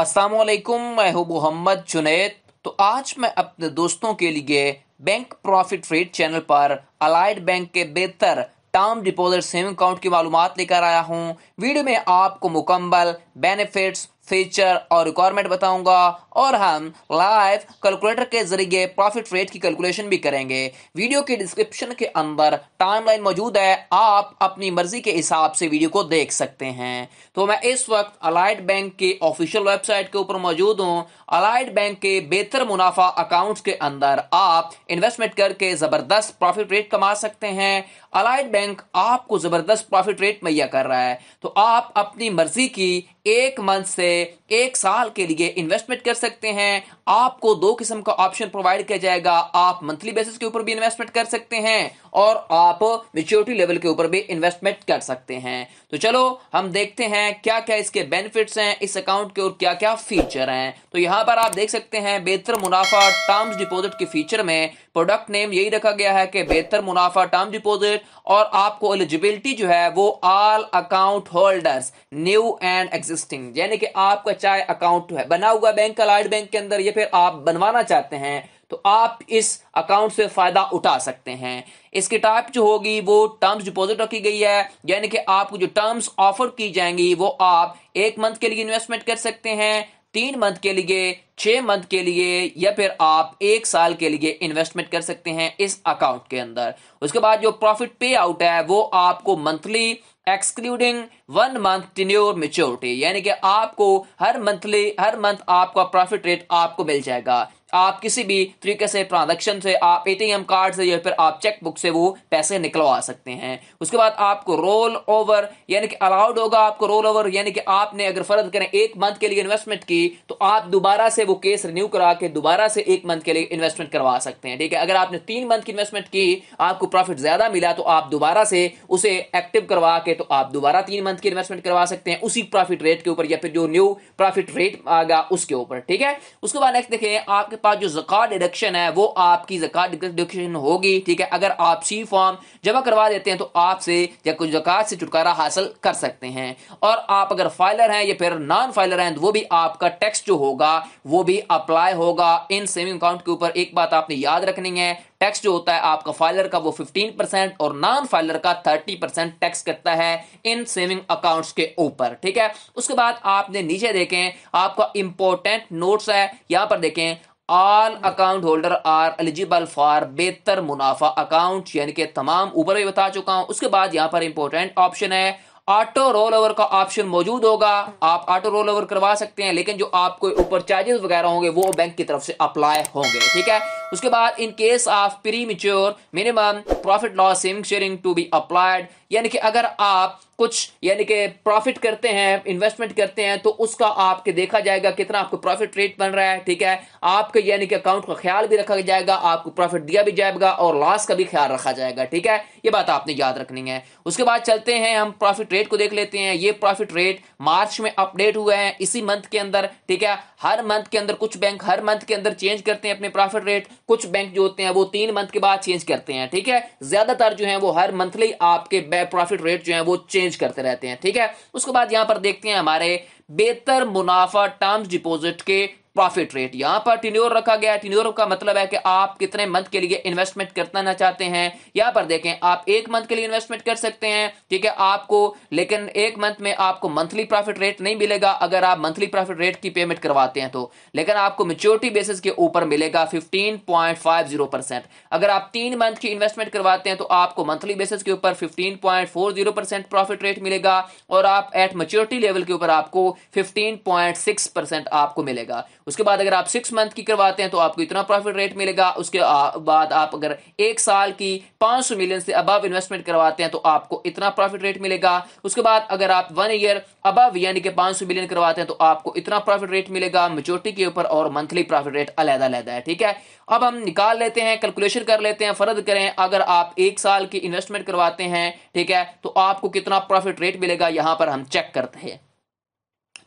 अस्सलाम वालेकुम मैं हूँ मोहम्मद जुनेद। तो आज मैं अपने दोस्तों के लिए बैंक प्रॉफिट रेट चैनल पर अलाइड बैंक के बेहतर टर्म डिपॉजिट सेविंग अकाउंट की मालूम लेकर आया हूँ। वीडियो में आपको मुकम्मल बेनिफिट्स फीचर और रिक्वायरमेंट बताऊँगा और हम लाइव कैलकुलेटर के ज़रिए प्रॉफिट रेट की कैलकुलेशन भी करेंगे। वीडियो के डिस्क्रिप्शन के अंदर टाइमलाइन मौजूद है, आप अपनी मर्ज़ी के हिसाब से वीडियो को देख सकते हैं। तो मैं इस वक्त अलाइड बैंक के ऑफिशियल वेबसाइट के ऊपर मौजूद हूँ। अलाइड बैंक के बेहतर मुनाफा अकाउंट के अंदर आप इन्वेस्टमेंट करके ज़बरदस्त प्रॉफिट रेट कमा सकते हैं। अलाइड बैंक आपको ज़बरदस्त प्रॉफिट रेट मुहैया कर रहा है। तो आप अपनी मर्ज़ी की एक मंथ से एक साल के लिए इन्वेस्टमेंट कर सकते हैं। आपको दो किस्म का ऑप्शन प्रोवाइड किया जाएगा। आप मंथली बेसिस के ऊपर भी इन्वेस्टमेंट कर सकते हैं और आप मेच्योरिटी लेवल के ऊपर भी इन्वेस्टमेंट कर सकते हैं। तो चलो, हम देखते हैं क्या क्या इसके बेनिफिट्स हैं, इस अकाउंट के और क्या क्या फीचर हैं। तो यहाँ पर आप देख सकते हैं, बेहतर मुनाफा टर्म्स डिपॉजिट के फीचर में प्रोडक्ट नेम यही रखा गया है कि बेहतर मुनाफा टर्म डिपॉजिट और आपको एलिजिबिलिटी जो है वो all account holders new and existing यानी कि आपका चाहे अकाउंट है। बना हुआ बैंक, अलाइड बैंक के अंदर या फिर आप बनवाना चाहते हैं तो आप इस अकाउंट से फ़ायदा उठा सकते हैं। इसकी टाइप जो होगी, वो टर्म्स डिपॉजिट रखी गई है, यानी कि आपको जो टर्म्स ऑफ़र की जाएँगी, वो आप एक मंथ के लिए इन्वेस्टमेंट कर सकते हैं, तीन मंथ के लिए, छह मंथ के लिए, या फिर आप एक साल के लिए इन्वेस्टमेंट कर सकते हैं इस अकाउंट के अंदर। उसके बाद जो प्रॉफिट पे आउट है, वो आपको monthly excluding one month tenure maturity यानी कि आपको हर मंथली हर मंथ आपका प्रॉफिट रेट आपको मिल जाएगा। आप किसी भी तरीके से ट्रांजेक्शन से, आप एटीएम कार्ड से या फिर आप चेक बुक से वो पैसे निकलवा सकते हैं। उसके बाद आपको रोल ओवर यानी कि अलाउड होगा आपको रोल ओवर यानी कि आपने अगर फ़र्ज़ करें एक मंथ के लिए इन्वेस्टमेंट की तो आप दोबारा से वो केस रिन्यू करा के दोबारा से एक मंथ के लिए इन्वेस्टमेंट करवा सकते हैं, ठीक है? अगर आपने तीन मंथ की इन्वेस्टमेंट की, आपको प्रॉफिट ज़्यादा मिला तो आप दोबारा से उसे एक्टिव करवा के तो आप दोबारा तीन मंथ की इन्वेस्टमेंट करवा सकते हैं, उसी प्रॉफिट रेट के ऊपर या फिर जो न्यू प्रॉफिट रेट आगा उसके ऊपर, ठीक है? उसके बाद नेक्स्ट देखें, आपके पास जो जक़ात डिडक्शन है, वो आपकी जक़ात डिडक्शन होगी, ठीक है? अगर आप सी फॉर्म जमा करवा देते हैं तो आपसे या कुछ जक़ात से छुटकारा हासिल कर सकते हैं। और आप अगर फाइलर हैं या फिर नॉन फाइलर हैं तो वो भी आपका टैक्स जो होगा, वो भी अप्लाई होगा। इन सेविंग अकाउंट के ऊपर एक बात आपने याद रखनी है टैक्स जो होता है आपका फाइलर का वो 15 परसेंट और नॉन फाइलर का 30 परसेंट टैक्स करता है इन सेविंग अकाउंट्स के ऊपर, ठीक है? उसके बाद आपने नीचे देखें, आपका इंपॉर्टेंट नोट्स है, यहाँ पर देखें all account holder are eligible for बेहतर मुनाफा अकाउंट यानी कि तमाम ऊपर भी बता चुका हूँ। उसके बाद यहाँ पर इंपॉर्टेंट ऑप्शन है। ऑटो रोल ओवर का ऑप्शन मौजूद होगा। आप ऑटो रोल ओवर करवा सकते हैं, लेकिन जो आपको ऊपर चार्जेस वगैरह होंगे, वो बैंक की तरफ़ से अप्लाई होंगे। ठीक है? उसके बाद in case of premature minimum profit loss saving sharing to be applied यानी कि अगर आप कुछ, यानी कि प्रॉफिट करते हैं इन्वेस्टमेंट करते हैं तो उसका आपके देखा जाएगा कितना आपको प्रॉफिट रेट बन रहा है, ठीक है? आपके यानी कि अकाउंट का ख्याल भी रखा जाएगा, आपको प्रॉफिट दिया भी जाएगा और लॉस का भी ख्याल रखा जाएगा, ठीक है? ये बात आपने याद रखनी है। उसके बाद चलते हैं, हम प्रॉफिट रेट को देख लेते हैं। ये प्रॉफिट रेट मार्च में अपडेट हुए हैं, इसी मंथ के अंदर, ठीक है? हर मंथ के अंदर कुछ बैंक हर मंथ के अंदर चेंज करते हैं अपने प्रॉफिट रेट कुछ बैंक जो होते हैं, वो तीन मंथ के बाद चेंज करते हैं, ठीक है? ज़्यादातर जो है, वो हर मंथली आपके प्रॉफिट रेट जो है, वो चेंज करते रहते हैं, ठीक है? उसके बाद यहाँ पर देखते हैं हमारे बेहतर मुनाफा टर्म्स डिपॉजिट के प्रॉफिट रेट यहाँ पर टिन्योर रखा गया है। टिन्योर का मतलब है कि आप कितने मंथ के लिए इन्वेस्टमेंट करना चाहते हैं। यहाँ पर देखें, आप एक मंथ के लिए इन्वेस्टमेंट कर सकते हैं, ठीक है, आपको, लेकिन एक मंथ में आपको मंथली प्रॉफिट रेट नहीं मिलेगा अगर आप मंथली प्रॉफिट रेट की पेमेंट करवाते हैं तो। लेकिन आपको मेच्योरिटी बेसिस के ऊपर मिलेगा फिफ्टीन अगर आप तीन मंथ की इन्वेस्टमेंट करवाते हैं तो आपको मंथली बेसिस के ऊपर फिफ्टीन प्रॉफिट रेट मिलेगा और आप एट मेच्योरिटी लेवल के ऊपर आपको फिफ्टीन आपको मिलेगा। उसके बाद अगर आप सिक्स मंथ की करवाते हैं तो आपको इतना प्रॉफिट रेट मिलेगा। उसके बाद आप अगर एक साल की 500 मिलियन से अबव इन्वेस्टमेंट करवाते हैं तो आपको इतना प्रॉफिट रेट मिलेगा। उसके बाद अगर आप वन ईयर अबव यानी कि 500 मिलियन करवाते हैं तो आपको इतना प्रॉफिट रेट मिलेगा। मेचोरिटी के ऊपर और मंथली प्रॉफिट रेट अलहदा अलहदा है, ठीक है? अब हम निकाल लेते हैं कैलकुलेशन कर लेते हैं, फर्द करें, अगर आप एक साल की इन्वेस्टमेंट करवाते हैं, ठीक है? तो आपको कितना प्रॉफिट रेट मिलेगा? यहाँ पर हम चेक करते हैं।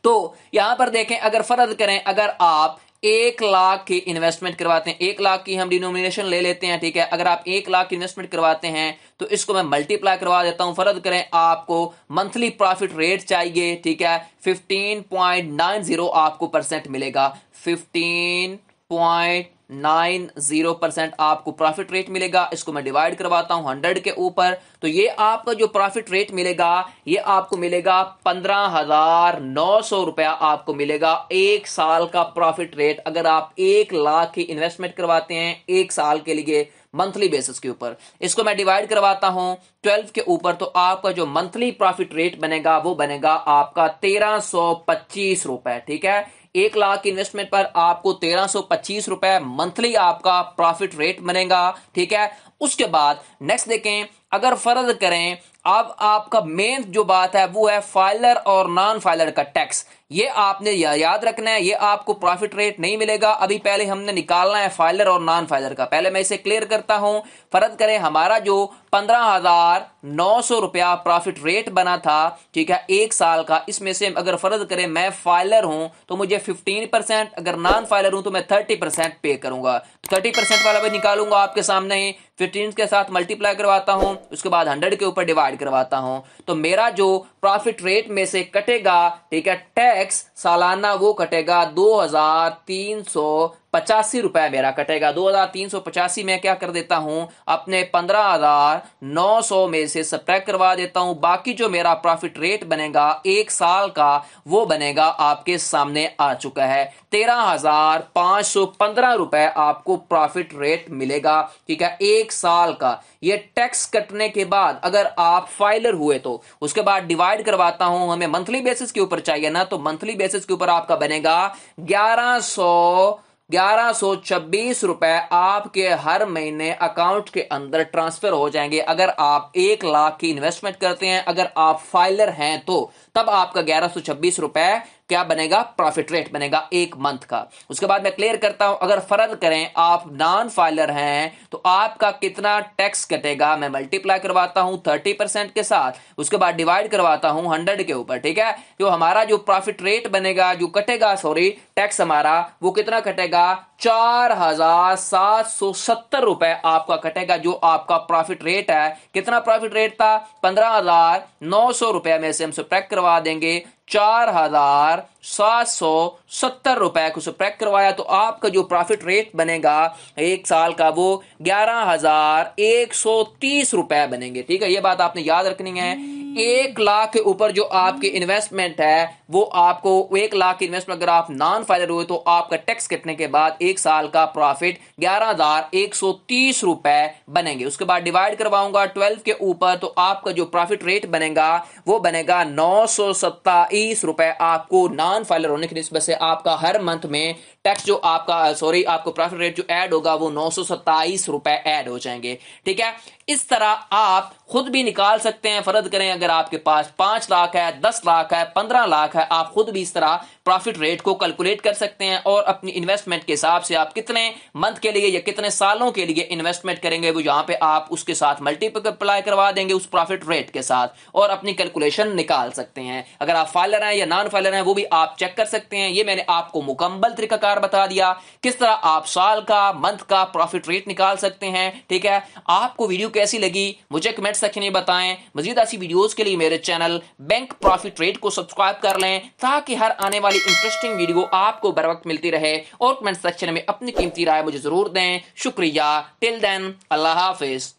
तो यहाँ पर देखें, अगर फ़र्ज़ करें, अगर आप एक लाख की इन्वेस्टमेंट करवाते हैं, एक लाख की हम डिनोमिनेशन ले लेते हैं, ठीक है? अगर आप एक लाख इन्वेस्टमेंट करवाते हैं तो इसको मैं मल्टीप्लाई करवा देता हूँ। फ़र्ज़ करें, आपको मंथली प्रॉफिट रेट चाहिए, ठीक है? 15.90 आपको परसेंट मिलेगा। 15 पॉइंट नाइन ज़ीरो परसेंट आपको प्रॉफिट रेट मिलेगा। इसको मैं डिवाइड करवाता हूँ हंड्रेड के ऊपर। तो ये आपका जो प्रॉफिट रेट मिलेगा, ये आपको मिलेगा पंद्रह हज़ार नौ सौ रुपया आपको मिलेगा एक साल का प्रॉफिट रेट अगर आप एक लाख की इन्वेस्टमेंट करवाते हैं एक साल के लिए मंथली बेसिस के ऊपर। इसको मैं डिवाइड करवाता हूँ ट्वेल्व के ऊपर। तो आपका जो मंथली प्रॉफिट रेट बनेगा, वो बनेगा आपका तेरह सौ पच्चीस रुपए, ठीक है? एक लाख की इन्वेस्टमेंट पर आपको तेरह सौ पच्चीस रुपए मंथली आपका प्रॉफिट रेट बनेगा, ठीक है? उसके बाद नेक्स्ट देखें, अगर फ़र्ज़ करें, अब आपका मेन जो बात है, वो है फाइलर और नॉन फाइलर का टैक्स ये आपने या, याद रखना है ये आपको प्रॉफिट रेट नहीं मिलेगा। अभी पहले हमने निकालना है फाइलर और नॉन फाइलर का। पहले मैं इसे क्लियर करता हूँ। फ़र्ज़ करें हमारा जो पंद्रह हज़ार नौ सौ रुपया प्रॉफिट रेट बना था ठीक है एक साल का इसमें से अगर फ़र्ज़ करें मैं फाइलर हूँ तो मुझे फिफ्टीन परसेंट अगर नॉन फाइलर हूँ तो मैं थर्टी परसेंट पे करूँगा। थर्टी परसेंट वाला भी निकालूँगा आपके सामने। फिफ्टीन के साथ मल्टीप्लाई करवाता हूँ, उसके बाद हंड्रेड के ऊपर डिवाइड करवाता हूँ। तो मेरा जो प्रॉफिट रेट में से कटेगा, ठीक है टैक्स सालाना वो कटेगा दो हज़ार तीन सौ पचासी रुपए मेरा कटेगा। दो हज़ार तीन सौ पचासी में क्या कर देता हूँ? अपने पंद्रह हज़ार नौ सौ में से सब्ट्रैक्ट करवा देता हूँ। बाकी जो मेरा प्रॉफिट रेट बनेगा, एक साल का, वो बनेगा आपके सामने आ चुका है। तेरह हज़ार पाँच सौ पंद्रह रुपए आपको प्रॉफिट रेट मिलेगा, ठीक है? एक साल का। ये टैक्स कटने के बाद अगर आप फाइलर हुए तो उसके बाद डिवाइड करवाता हूँ। हमें मंथली बेसिस के ऊपर चाहिए ना तो मंथली बेसिस के ऊपर आपका बनेगा ग्यारह सौ ग्यारह सौ छब्बीस रुपए आपके हर महीने अकाउंट के अंदर ट्रांसफ़र हो जाएँगे। अगर आप एक लाख की इन्वेस्टमेंट करते हैं, अगर आप फाइलर हैं तो तब आपका ग्यारह सौ छब्बीस रुपए क्या बनेगा? प्रॉफिट रेट बनेगा एक मंथ का। उसके बाद मैं क्लियर करता हूँ, अगर फ़र्ज़ करें, आप नॉन फाइलर हैं तो आपका कितना टैक्स कटेगा? मैं मल्टीप्लाई करवाता हूँ थर्टी परसेंट के साथ। उसके बाद डिवाइड करवाता हूँ हंड्रेड के ऊपर, ठीक है? जो हमारा जो प्रॉफिट रेट बनेगा, जो कटेगा सॉरी टैक्स हमारा, वो कितना कटेगा? चार हज़ार सात सौ सत्तर रुपए आपका कटेगा, जो आपका प्रॉफिट रेट है। कितना प्रॉफिट रेट था? पंद्रह हज़ार नौ सौ रुपए में से हम सब्ट्रैक्ट करवा देंगे। चार हज़ार सात सौ सत्तर रुपए को सब्ट्रैक्ट करवाया तो आपका जो प्रॉफिट रेट बनेगा एक साल का वो ग्यारह हज़ार एक सौ तीस रुपए बनेंगे, ठीक है? ये बात आपने याद रखनी है। एक लाख के ऊपर जो आपकी इन्वेस्टमेंट है, वो आपको एक लाख की इन्वेस्टमेंट अगर आप नॉन फाइलर हुए तो आपका टैक्स कटने के बाद एक साल का प्रॉफिट ग्यारह हज़ार एक सौ तीस रुपए बनेंगे। उसके बाद डिवाइड करवाऊँगा ट्वेल्व के ऊपर तो आपका जो प्रॉफिट रेट बनेगा, वो बनेगा नौ सौ सत्ताईस रुपए आपको नॉन फाइलर होने की नस्बत से आपका हर मंथ में टैक्स जो आपका, सॉरी, आपको प्रॉफिट रेट जो ऐड होगा, वो नौ सौ सत्ताईस रुपए ऐड हो जाएँगे। ठीक है? इस तरह आप खुद भी निकाल सकते हैं, फर्द करें अगर आपके पास पाँच लाख है, दस लाख है, पंद्रह लाख है, आप खुद भी इस तरह प्रॉफिट रेट को कैलकुलेट कर सकते हैं और अपनी इन्वेस्टमेंट के हिसाब से आप कितने मंथ के लिए या कितने सालों के लिए इन्वेस्टमेंट करेंगे, वो यहाँ पे आप उसके साथ मल्टीप्लाई करवा देंगे उस प्रॉफिट रेट के साथ और अपनी कैलकुलेशन निकाल सकते हैं। अगर आप फाइलर हैं या नॉन फाइलर हैं, वो भी आप चेक कर सकते हैं। ये मैंने आपको मुकम्मल तरीकाकार बता दिया, किस तरह आप साल का, मंथ का प्रॉफिट रेट निकाल सकते हैं, ठीक है? आपको वीडियो कैसी लगी? मुझे कमेंट सेक्शन में बताएँ। मजीद ऐसी वीडियोस के लिए मेरे चैनल बैंक प्रॉफिट रेट को सब्सक्राइब कर लें, ताकि हर आने वाली इंटरेस्टिंग वीडियो आपको बर वक्त मिलती रहे और कमेंट सेक्शन में अपनी कीमती राय मुझे ज़रूर दें। शुक्रिया। टिल देन अल्लाह हाफिज।